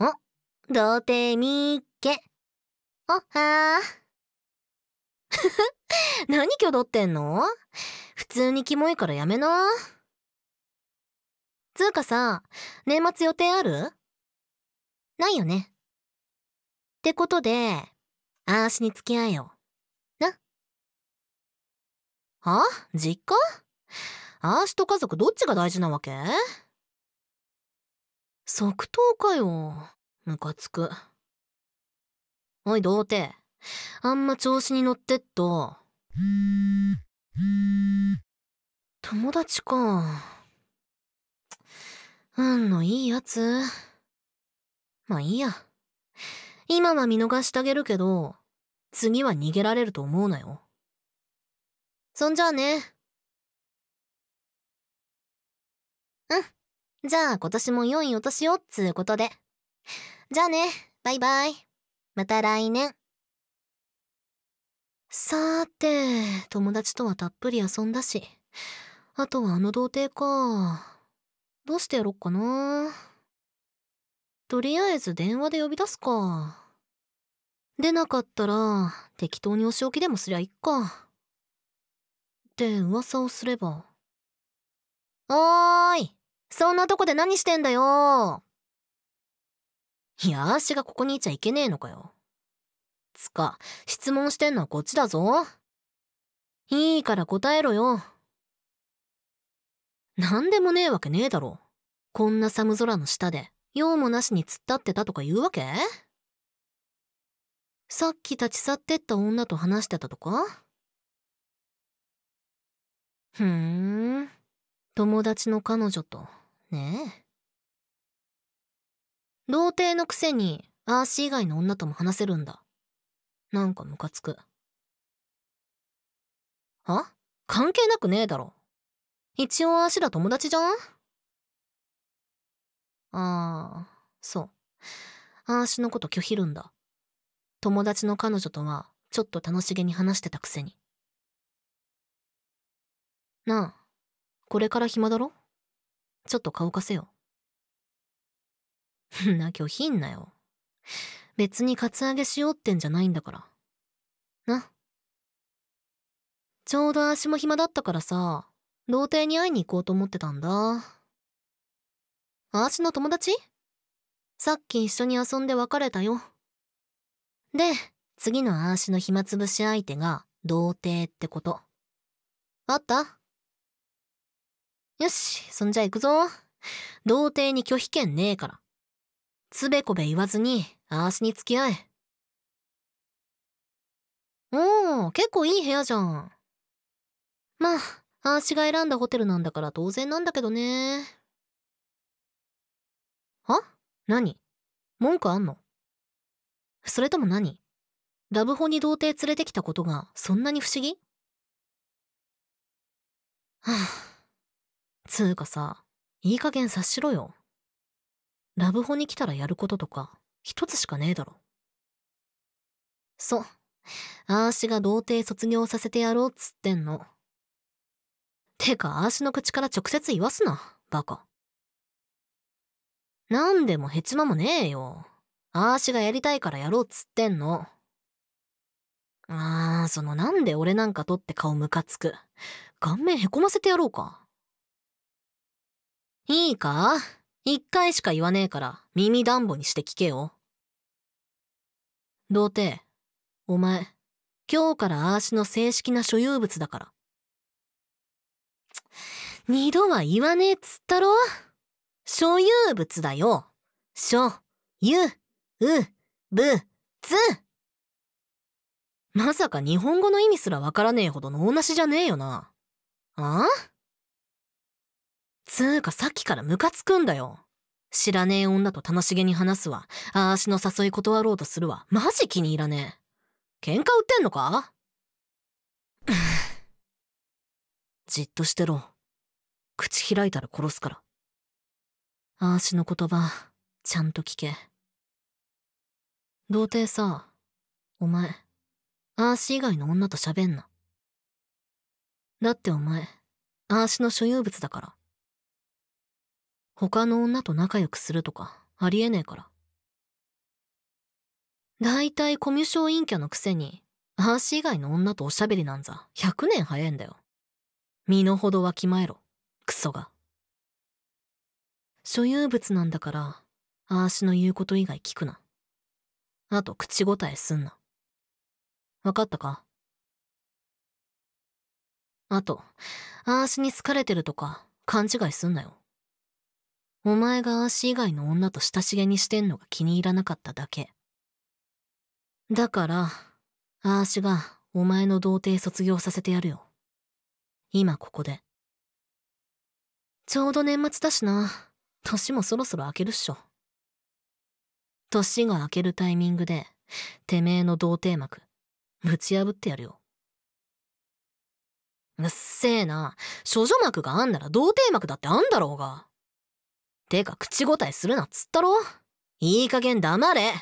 お、童貞みっけ。おはー。ふふ、何挙動ってんの？普通にキモいからやめな。つうかさ、年末予定ある？ないよね。ってことで、あーしに付き合えよ。な。は？実家？あーしと家族どっちが大事なわけ？即答かよ。ムカつく。おい、童貞。あんま調子に乗ってっと。友達か。運のいいやつ。まあいいや。今は見逃してあげるけど、次は逃げられると思うなよ。そんじゃあね。うん。じゃあ今年も良いお年をっつうことで。じゃあね。バイバイ。また来年。さーて、友達とはたっぷり遊んだし。あとはあの童貞か。どうしてやろっかな。とりあえず電話で呼び出すか。出なかったら、適当にお仕置きでもすりゃいっか。って噂をすれば。おーいそんなとこで何してんだよいや、あしがここにいちゃいけねえのかよ。つか、質問してんのはこっちだぞ。いいから答えろよ。なんでもねえわけねえだろ。こんな寒空の下で、用もなしに突っ立ってたとか言うわけ？さっき立ち去ってった女と話してたとか？ふーん。友達の彼女と、ねえ。童貞のくせに、アーシー以外の女とも話せるんだ。なんかムカつく。は関係なくねえだろ。一応アーシら友達じゃん？ああ、そう。アーシのこと拒否るんだ。友達の彼女とは、ちょっと楽しげに話してたくせに。なあ、これから暇だろ？ちょっと顔貸せよ。な、拒否んなよ。別にカツアゲしようってんじゃないんだから。な。ちょうど足も暇だったからさ、童貞に会いに行こうと思ってたんだ。足の友達？さっき一緒に遊んで別れたよ。で、次の足の暇つぶし相手が童貞ってこと。あった？よし、そんじゃ行くぞ。童貞に拒否権ねえから。つべこべ言わずに、あーしに付き合え。おー、結構いい部屋じゃん。まあ、あーしが選んだホテルなんだから当然なんだけどね。は何？文句あんの？それとも何？ラブホに童貞連れてきたことがそんなに不思議？はぁ、つうかさ、いい加減察しろよ。ラブホに来たらやることとか、一つしかねえだろ。そう。あーしが童貞卒業させてやろうっつってんの。てか、あーしの口から直接言わすな、バカ。なんでもヘチマもねえよ。あーしがやりたいからやろうっつってんの。あー、そのなんで俺なんか取って顔ムカつく。顔面へこませてやろうか。いいか？一回しか言わねえから耳暖房にして聞けよ。童貞、お前、今日からあーしの正式な所有物だから。二度は言わねえっつったろ？所有物だよ。所、有、う、ぶ、つ。まさか日本語の意味すらわからねえほど脳なしじゃねえよな。ああ？つーかさっきからムカつくんだよ。知らねえ女と楽しげに話すわ。あーしの誘い断ろうとするわ。マジ気に入らねえ。喧嘩売ってんのか？じっとしてろ。口開いたら殺すから。あーしの言葉、ちゃんと聞け。童貞さ、お前、あーし以外の女と喋んな。だってお前、あーしの所有物だから。他の女と仲良くするとか、ありえねえから。だいいコミュ障陰キャのくせに、アーシ以外の女とおしゃべりなんざ100年早いんだよ。身の程わきまえろ、クソが。所有物なんだから、アーシの言うこと以外聞くな。あと口答えすんな。わかったか？あと、アーシに好かれてるとか勘違いすんなよ。お前がアーシ以外の女と親しげにしてんのが気に入らなかっただけ。だから、アーシがお前の童貞卒業させてやるよ。今ここで。ちょうど年末だしな。年もそろそろ明けるっしょ。年が明けるタイミングで、てめえの童貞幕、ぶち破ってやるよ。うっせえな。処女膜があんなら童貞膜だってあんだろうが。てか口答えするなっつったろいい加減黙れ。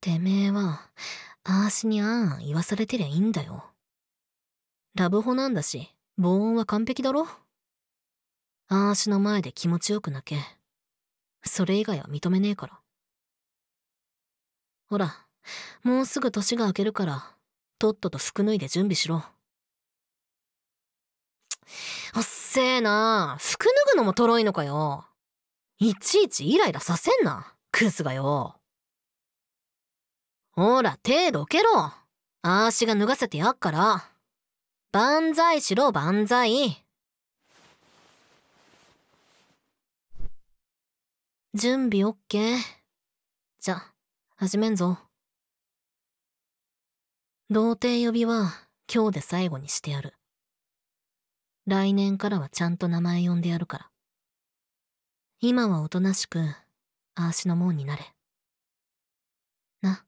てめえは、あーしにあんあん言わされてりゃいいんだよ。ラブホなんだし、防音は完璧だろあーしの前で気持ちよく泣け。それ以外は認めねえから。ほら、もうすぐ年が明けるから、とっとと服脱いで準備しろ。せえな服脱ぐのもとろいのかよ。いちいちイライラさせんな、クズがよ。ほら、手どけろ。あーしが脱がせてやっから。万歳しろ、万歳。準備オッケー。じゃ、始めんぞ。童貞呼びは今日で最後にしてやる。来年からはちゃんと名前呼んでやるから。今はおとなしく、あーしのもんになれ。な。